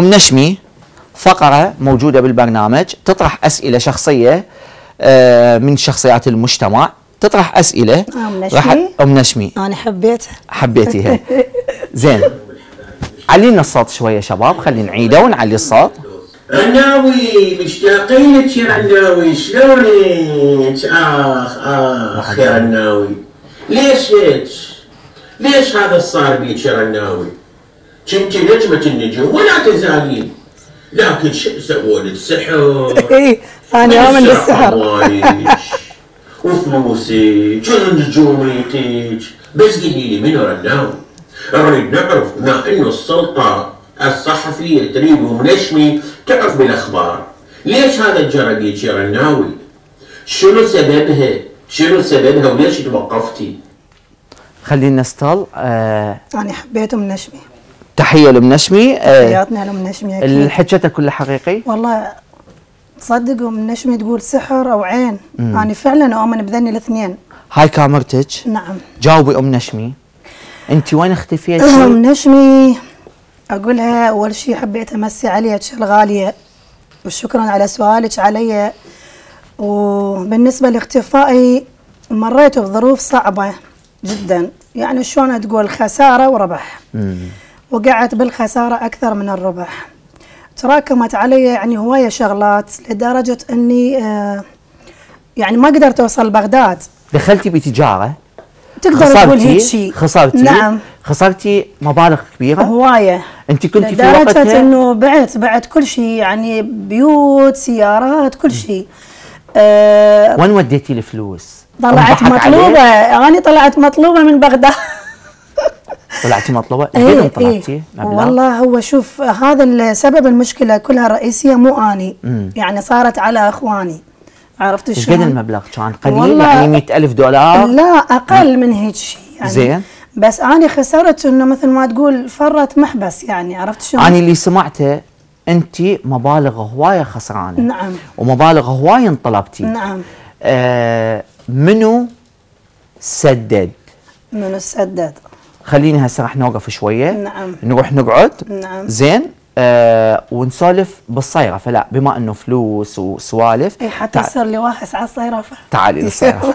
أم نشمي فقرة موجودة بالبرنامج تطرح أسئلة شخصية آه، من شخصيات المجتمع. تطرح أسئلة. آه، أم راح- نشمي؟ أم نشمي. أنا حبيتها. حبيتيها. زين. علينا الصوت شوية شباب خلينا نعيده ونعلي الصوت. عناوي مشتاقين لك يا عناوي شلونك؟ آخ آخ يا عناوي ليش هيك؟ ليش هذا صار بيك يا عناوي كنت نجمة النجوم ولا تزالين لكن شو سووا لك سحر اي أنا اؤمن بالسحر وفلوسك ونجوميتك بس قولي لي منو رناوي نريد نعرف بما انه السلطة الصحفية تريد ومنشمي تعرف بالاخبار ليش هذا الجرى بيك يا رناوي شنو سببها شنو سببها وليش توقفتي خلينا نستل آه أنا حبيت ام نشمي تحية لأم نشمي آه حياتنا لأم نشمي أكيد. اللي حكته كله حقيقي. والله تصدق أم نشمي تقول سحر أو عين. أنا فعلا أؤمن بذني الاثنين. هاي كاميرتك نعم. جاوبي أم نشمي. أنت وين اختفيتي؟ أم نشمي أقولها أول شيء حبيت أمسي عليك الغاليه وشكرا على سؤالك علي. وبالنسبة لاختفائي مريت بظروف صعبة جدا. يعني شلون تقول خسارة وربح. وقعت بالخسارة أكثر من الربح تراكمت علي يعني هواية شغلات لدرجة إني آه يعني ما قدرت أوصل بغداد. دخلتي بتجارة؟ تقدر تقول هيك شيء خسرتي؟ نعم. خسرتي مبالغ كبيرة؟ هواية. أنت كنت في لدرجة وقتها؟ إنه بعت بعت كل شيء يعني بيوت سيارات كل شيء آه وين وديتي الفلوس؟ طلعت عليك؟ أنا طلعت مطلوبة من بغداد. طلعتي مطلوبة؟ إيه طلعتي إيه. مبلغ؟ والله هو شوف هذا السبب المشكلة كلها الرئيسية مو أني. يعني صارت على أخواني. عرفت شلون؟ قد المبلغ؟ كان قليل؟ يعني 100000 دولار؟ لا أقل من هيك شيء يعني. زين. بس أنا خسرت إنه مثل ما تقول فرت محبس يعني. عرفت شلون؟ أنا اللي سمعته أنت مبالغ هواية خسرانة. نعم. ومبالغ هواية انطلبتي. نعم. آه منو سدد؟ من السدد خليني هسه راح نوقف شوية. نعم. نروح نقعد. نعم. زين. آه ونسولف بالصيرة. فلا بما إنه فلوس وسوالف اي حتى يصير لي واحس على الصيرفة تعالي للصيرة